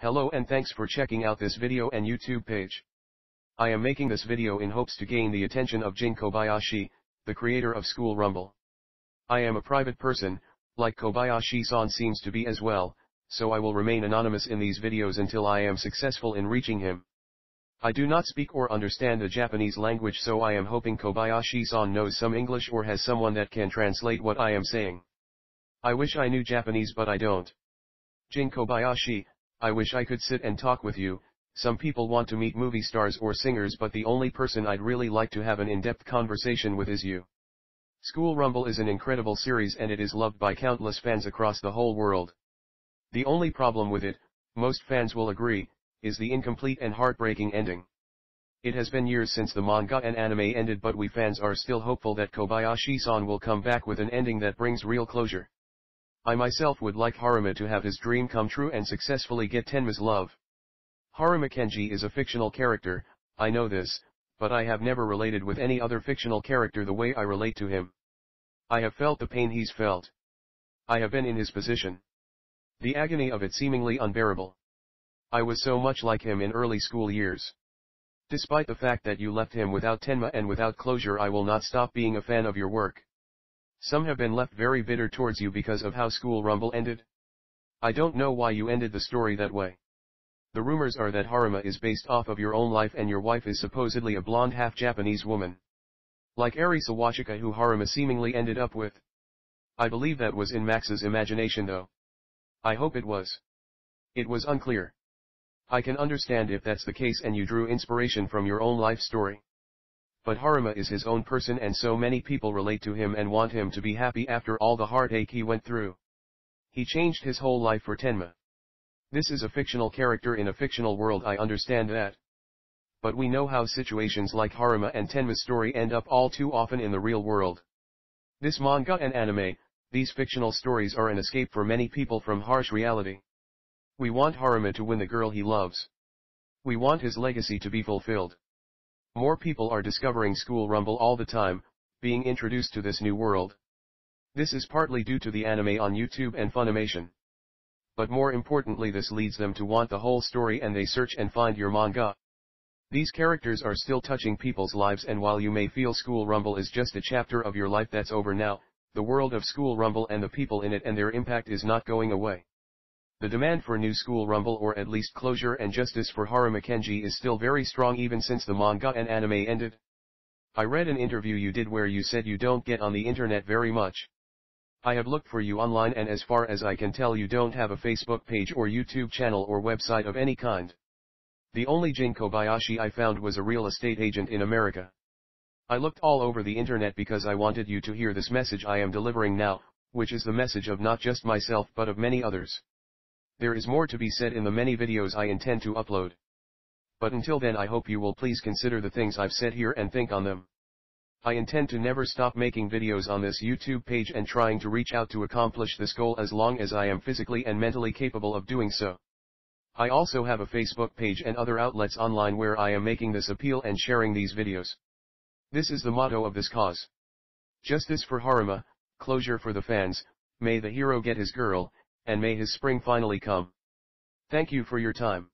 Hello and thanks for checking out this video and YouTube page. I am making this video in hopes to gain the attention of Jin Kobayashi, the creator of School Rumble. I am a private person, like Kobayashi-san seems to be as well, so I will remain anonymous in these videos until I am successful in reaching him. I do not speak or understand the Japanese language so I am hoping Kobayashi-san knows some English or has someone that can translate what I am saying. I wish I knew Japanese but I don't. Jin Kobayashi, I wish I could sit and talk with you, some people want to meet movie stars or singers but the only person I'd really like to have an in-depth conversation with is you. School Rumble is an incredible series and it is loved by countless fans across the whole world. The only problem with it, most fans will agree, is the incomplete and heartbreaking ending. It has been years since the manga and anime ended but we fans are still hopeful that Kobayashi-san will come back with an ending that brings real closure. I myself would like Harima to have his dream come true and successfully get Tenma's love. Harima Kenji is a fictional character, I know this, but I have never related with any other fictional character the way I relate to him. I have felt the pain he's felt. I have been in his position. The agony of it seemingly unbearable. I was so much like him in early school years. Despite the fact that you left him without Tenma and without closure I will not stop being a fan of your work. Some have been left very bitter towards you because of how School Rumble ended. I don't know why you ended the story that way. The rumors are that Harima is based off of your own life and your wife is supposedly a blonde half-Japanese woman. Like Eri Sawachika who Harima seemingly ended up with. I believe that was in Max's imagination though. I hope it was. It was unclear. I can understand if that's the case and you drew inspiration from your own life story. But Harima is his own person and so many people relate to him and want him to be happy after all the heartache he went through. He changed his whole life for Tenma. This is a fictional character in a fictional world I understand that. But we know how situations like Harima and Tenma's story end up all too often in the real world. This manga and anime, these fictional stories are an escape for many people from harsh reality. We want Harima to win the girl he loves. We want his legacy to be fulfilled. More people are discovering School Rumble all the time, being introduced to this new world. This is partly due to the anime on YouTube and Funimation. But more importantly this leads them to want the whole story and they search and find your manga. These characters are still touching people's lives and while you may feel School Rumble is just a chapter of your life that's over now, the world of School Rumble and the people in it and their impact is not going away. The demand for new school rumble or at least closure and justice for Harima Kenji is still very strong even since the manga and anime ended. I read an interview you did where you said you don't get on the internet very much. I have looked for you online and as far as I can tell you don't have a Facebook page or YouTube channel or website of any kind. The only Jin Kobayashi I found was a real estate agent in America. I looked all over the internet because I wanted you to hear this message I am delivering now, which is the message of not just myself but of many others. There is more to be said in the many videos I intend to upload. But until then I hope you will please consider the things I've said here and think on them. I intend to never stop making videos on this YouTube page and trying to reach out to accomplish this goal as long as I am physically and mentally capable of doing so. I also have a Facebook page and other outlets online where I am making this appeal and sharing these videos. This is the motto of this cause. Justice for Harima, closure for the fans, may the hero get his girl, and may his spring finally come. Thank you for your time.